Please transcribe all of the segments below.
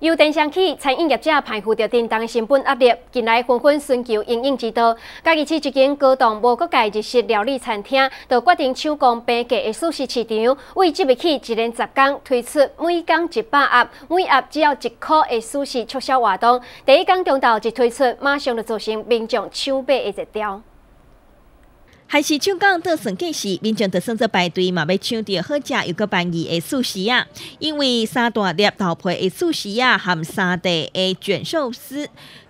由电商起，餐饮业者排负着订单成本压力，近来纷纷寻求营运之道。嘉义市一间高档无国界日式料理餐厅，就决定手工平价的素食市场，为即日起一连十天推出每天一百盒，每盒只要一元的素食促销活动。第一天中昼一推出，马上就造成民众抢买的热潮。还是抢港到算计时，民众就算做排队嘛，要抢到好食又个便宜的素食啊！因为三大粒豆皮的素食啊，含三地的卷寿司，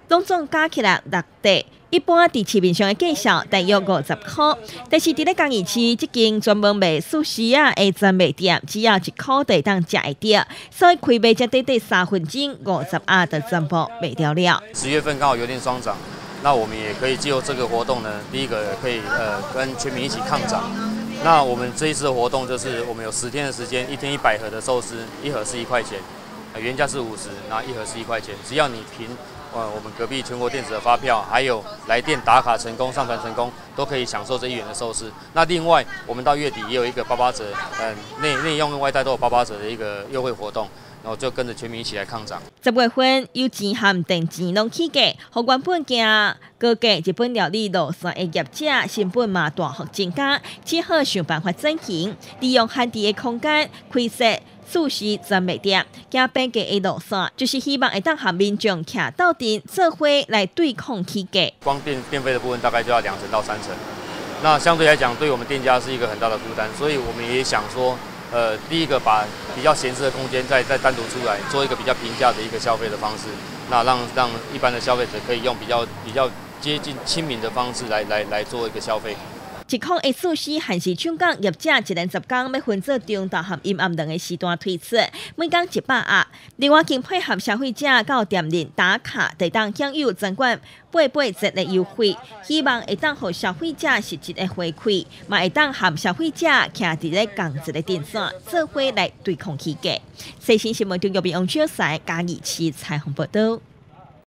总总加起来六地。一般伫市面上的介绍大约五十块，但是伫咧江义市即间专门卖素食啊的专卖店，只要一块地当食一点，所以开卖才短短三分钟，五十啊的全部卖掉了。十月份刚好有点双涨。那我们也可以借由这个活动呢，第一个可以呃跟全民一起抗涨。那我们这一次的活动就是我们有十天的时间，一天一百盒的寿司，一盒是一块钱，原价是五十，那一盒是一块钱。只要你凭呃我们隔壁全国电子的发票，还有来电打卡成功、上传成功，都可以享受这一元的寿司。那另外我们到月底也有一个八八折，嗯内内用跟外带都有八八折的一个优惠活动。然后就跟着全民一起来抗涨。十月份有钱含定钱拢起价，和原本价高价日本料理路线的业者成本嘛大幅增加，只好想办法增型，利用限地的空间开设素食专卖店，加变价的路线，就是希望会当和民众徛到底做伙来对抗起价。光电电费的部分大概就要两成到三成，那相对来讲对我们店家是一个很大的负担，所以我们也想说。呃，第一个把比较闲置的空间再再单独出来，做一个比较平价的一个消费的方式，那让让一般的消费者可以用比较比较接近亲民的方式来来来做一个消费。一空一素食还是香港业者一连十天要分做中大和阴暗两个时段推出，每天一百盒。另外，经配合消费者到店里打卡，得当享有总管八八折的优惠。希望会当和消费者实际的回馈，嘛会当和消费者徛伫咧共一个电线，做伙来对抗起价。最新新闻中，由边王超赛嘉义市彩虹报道。